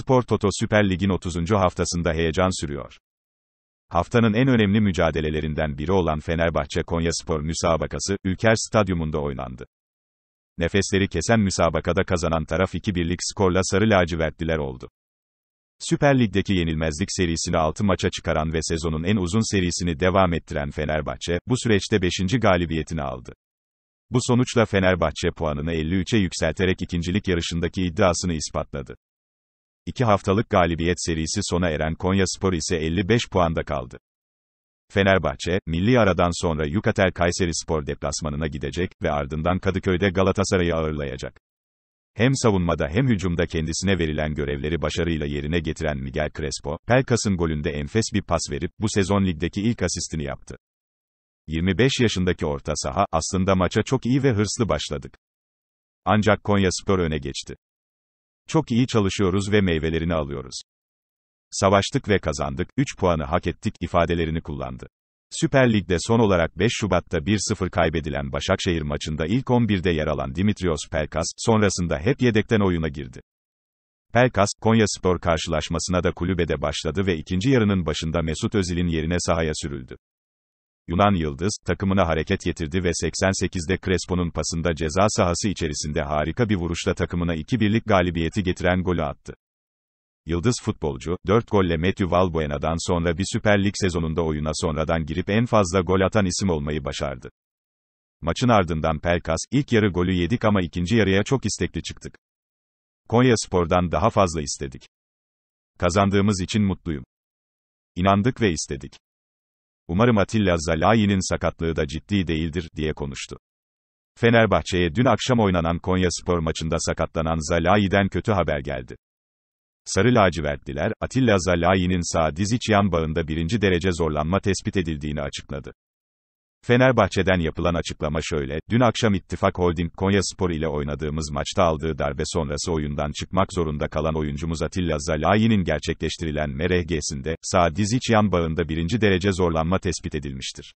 Spor Toto Süper Lig'in 30. haftasında heyecan sürüyor. Haftanın en önemli mücadelelerinden biri olan Fenerbahçe Konyaspor müsabakası, Ülker Stadyumunda oynandı. Nefesleri kesen müsabakada kazanan taraf 2-1'lik skorla sarı lacivertliler oldu. Süper Lig'deki yenilmezlik serisini 6 maça çıkaran ve sezonun en uzun serisini devam ettiren Fenerbahçe, bu süreçte 5. galibiyetini aldı. Bu sonuçla Fenerbahçe puanını 53'e yükselterek ikincilik yarışındaki iddiasını ispatladı. İki haftalık galibiyet serisi sona eren Konya Spor ise 55 puanda kaldı. Fenerbahçe, milli aradan sonra Yukatel Kayseri Spor deplasmanına gidecek ve ardından Kadıköy'de Galatasaray'ı ağırlayacak. Hem savunmada hem hücumda kendisine verilen görevleri başarıyla yerine getiren Miguel Crespo, Pelkas'ın golünde enfes bir pas verip, bu sezon ligdeki ilk asistini yaptı. 25 yaşındaki orta saha, aslında maça çok iyi ve hırslı başladık. Ancak Konya Spor öne geçti. Çok iyi çalışıyoruz ve meyvelerini alıyoruz. Savaştık ve kazandık, 3 puanı hak ettik ifadelerini kullandı. Süper Lig'de son olarak 5 Şubat'ta 1-0 kaybedilen Başakşehir maçında ilk 11'de yer alan Dimitrios Pelkas, sonrasında hep yedekten oyuna girdi. Pelkas, Konya Spor karşılaşmasına da kulübede başladı ve ikinci yarının başında Mesut Özil'in yerine sahaya sürüldü. Yunan Yıldız, takımına hareket getirdi ve 88'de Crespo'nun pasında ceza sahası içerisinde harika bir vuruşla takımına 2-1'lik galibiyeti getiren golü attı. Yıldız futbolcu, 4 golle Matthew Valbuena'dan sonra bir Süper Lig sezonunda oyuna sonradan girip en fazla gol atan isim olmayı başardı. Maçın ardından Pelkas, ilk yarı golü yedik ama ikinci yarıya çok istekli çıktık. Konya Spor'dan daha fazla istedik. Kazandığımız için mutluyum. İnandık ve istedik. Umarım Atilla Zalayi'nin sakatlığı da ciddi değildir, diye konuştu. Fenerbahçe'ye dün akşam oynanan Konya Spor maçında sakatlanan Zalayi'den kötü haber geldi. Sarı lacivertliler, Atilla Zalayi'nin sağ diz iç yan bağında birinci derece zorlanma tespit edildiğini açıkladı. Fenerbahçe'den yapılan açıklama şöyle, dün akşam İttifak Holding Konya Spor ile oynadığımız maçta aldığı darbe sonrası oyundan çıkmak zorunda kalan oyuncumuz Atilla Zalayi'nin gerçekleştirilen MRG'sinde, sağ diz iç yan bağında birinci derece zorlanma tespit edilmiştir.